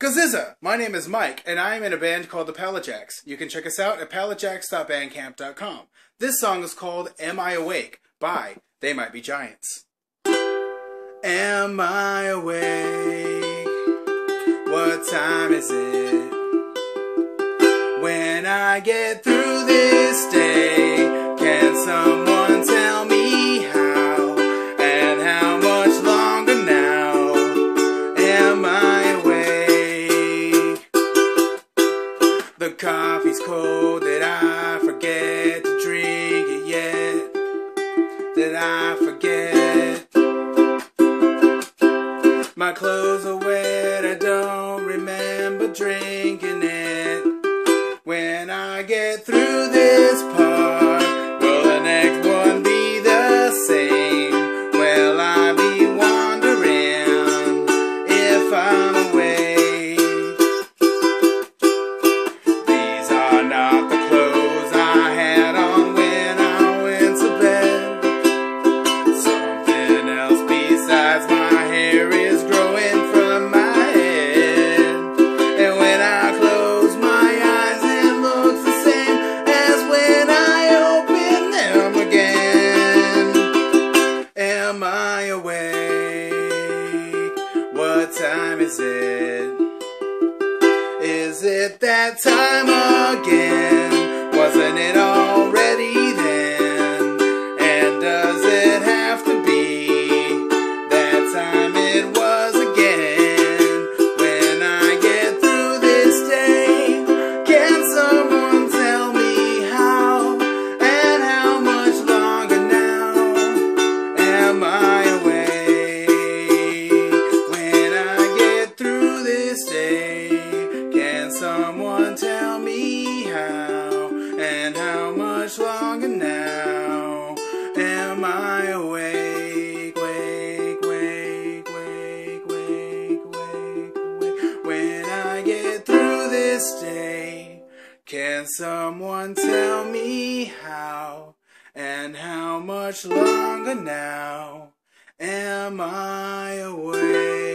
Gaziza! My name is Mike, and I am in a band called the Palajacks. You can check us out at palajacks.bandcamp.com. This song is called Am I Awake by They Might Be Giants. Am I awake? What time is it? When I get through this coffee's cold, that I forget to drink it yet? That I forget? My clothes are wet, I don't remember drinking it. When I get through this Time is it? Is it that time again? Wasn't it already someone tell me how? And how much longer now am I awake? Wake, wake, wake, wake, wake, wake. When I get through this day, can someone tell me how? And how much longer now am I awake?